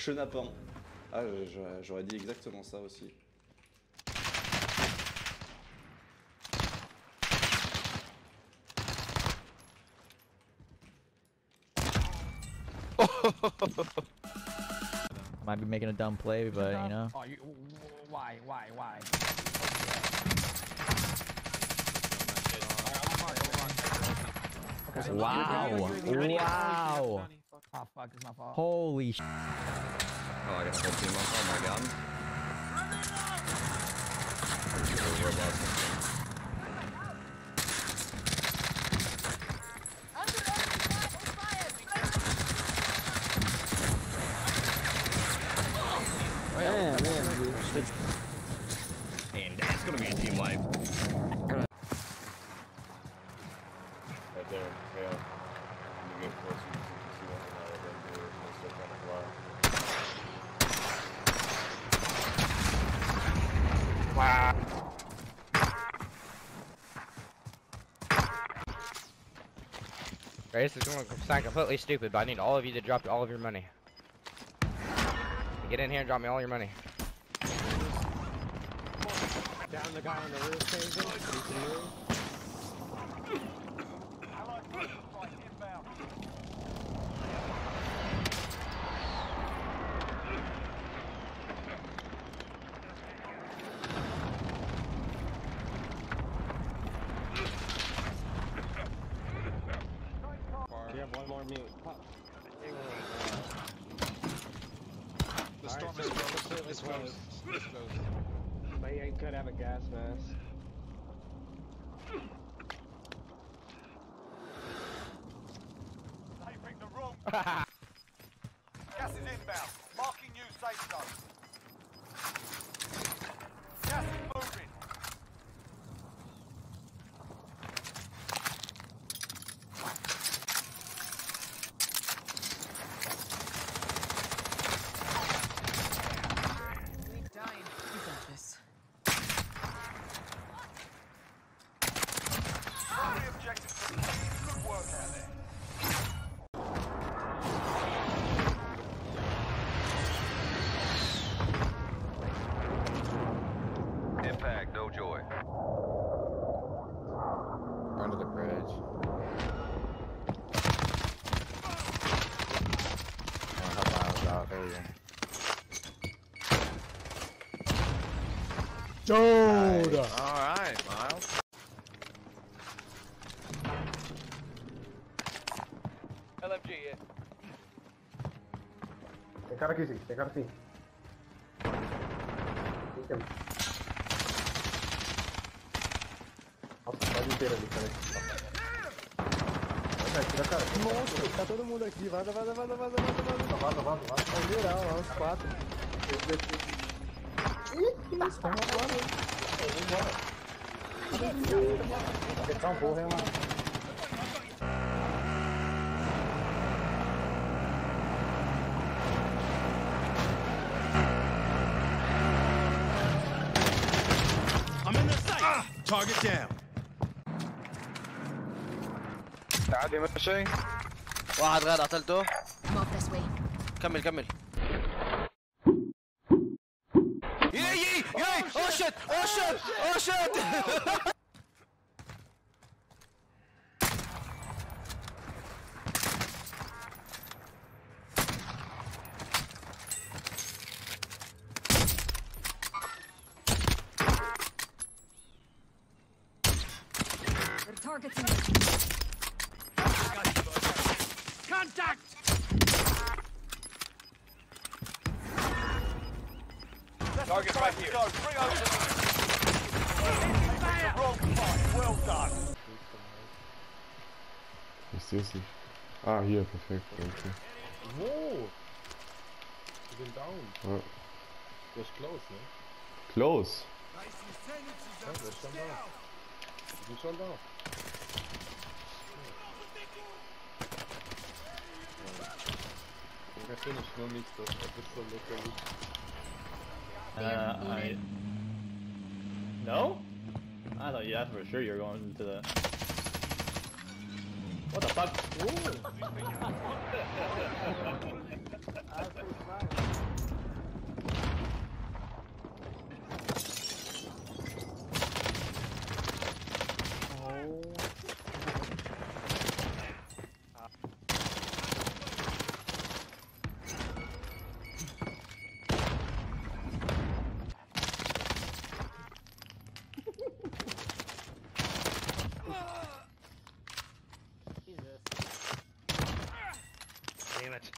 Chenapin. Ah, je- j'aurais dit exactement ça aussi. Might be making a dumb play, but you know. Oh, you, why, why, why? Wow! Wow! Oh fuck, it's my fault. Holy sh! Oh, I got a whole team up. Oh my god. And that's gonna be a team wipe. Right there, yeah. When you get closer, you can see one from out of them, they're still trying to fly. Right, this is going to sound completely stupid, but I need all of you to drop all of your money. Get in here and drop me all your money. Down the guy on the roof, more mute. Pop. The storm right, is so close. It's close. It's close. But he could have a gas mask. Taping the room. gas is inbound. Marking new safe zone. Gas is moving. We dying. You got this. Three objectives complete. Good work out there. Impact, no joy. Under the bridge. Oh, out. There we go. Alright, Miles. Here. Tem cara aqui sim, tem cara sim. Tem cara. Nossa, quase inteiro ali, cara. Vai, tira a cara. Nossa, tá todo mundo aqui. Vaza, vaza, vaza, vaza, vaza, vaza. Vaza, vaza, vaza. Tá geral, lá, os quatro. Ih, isso, vamos embora. Vamos embora. Apertar um porra, hein, mano. Target down. عادي ماشي. واحد غير قتلته. كمل كمل. يي يي يي اوه شت اوه targets in Contact! Target right here. Go, bring over the. Well done. Ist hier sich. Ah, hier, perfekt. Okay. Wo? Ich bin down. Ah. Close. Close? Schon da. Ich bin schon da. I'm no meat stuff. I just don't look at it. Uh, I. No? I thought you asked for sure you were going to the. What the fuck? Ooh.